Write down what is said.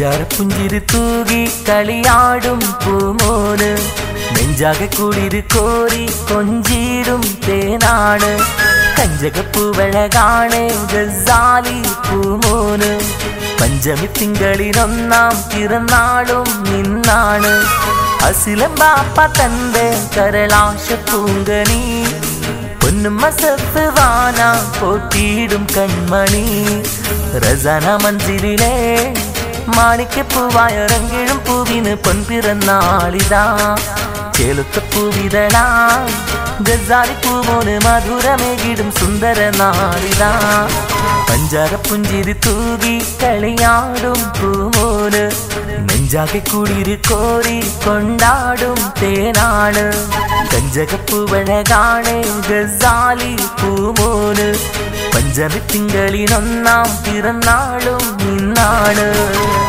പഞ്ചാര പുഞ്ചിരി തൂകി കളിയാടും പൂമോന് നെഞ്ചാകെ കുളിര് കോരി കൊഞ്ചീടും തേനാണ്. കഞ്ചകപ്പൂവഴകാണ് ഗസാലി പൂമോന് പഞ്ചമി തിങ്കളിലൊന്നാം പിറന്നാളും നിന്നാണ് അസിലം ബാപ്പ തന്റെ കരളാശ പൂങ്കണി പൊന്നും മസത്ത് വാന പോറ്റിയിടും കൺമണി. റസാന മഞ്ചിരിലെ മാണിക്കപ്പൂവായ റങ്കിഴും പൂവിന് പൊൻപിറന്നാളിതാ. ചേലുത്ത പൂവിതളാ ഗസാലി പൂമോന് മധുരമേകിടും സുന്ദര നാളിതാ പഞ്ചാര പുഞ്ചിരി തൂകി കളിയാടും പൂമോന്. നെഞ്ചാകെ കുളിര് കോരി കൊണ്ടാടും തേനാണ്. കഞ്ചകപ്പൂവഴകാണ് ഗസാലി പൂമോന്. പഞ്ചമി തിങ്കളിനൊന്നാം പിറന്നാളും നിന്നാണ്